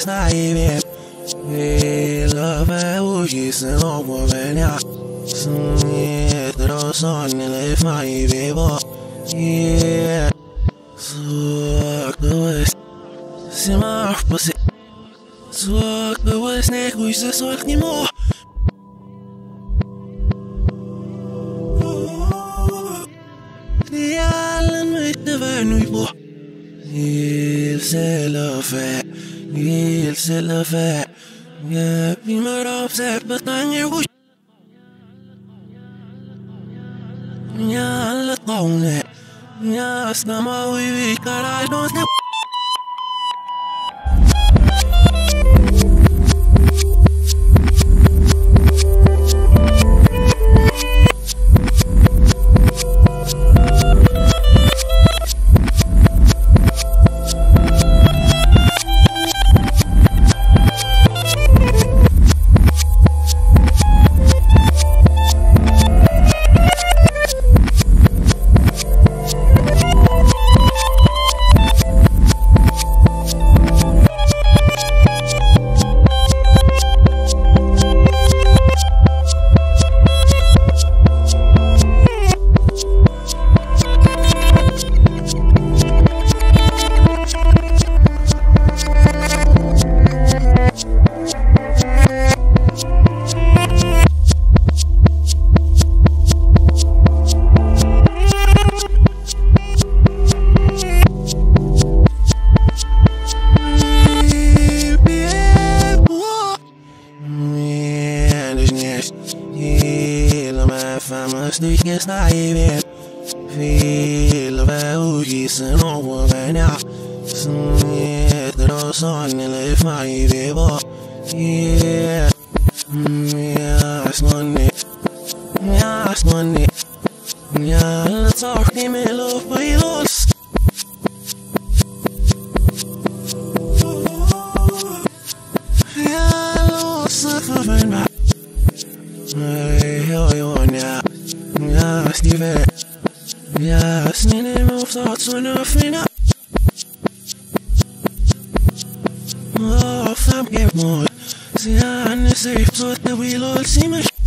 fama stycken snajvip Hela väghusen och på välja Som heter och sån eller fajvip Yeah. Så kuvas Simach på sig Så kuvas nekujse sork ni må Det är alla mycket värn på Ilselafä, ilselafä Ja, viimar auf seppät anger Ja, alla kaune Ja, snama ui vikara don't ne fama stycken snajvip Vill väghusen och på välja Som heter och sån eller fajvip Yeah. Yes money. Yes money. Ja, alla saker med Ja, Steve. Ja, snille med thoughts when I fina. Oh, fam, get more. See, I'm the safe, so that we'll all see.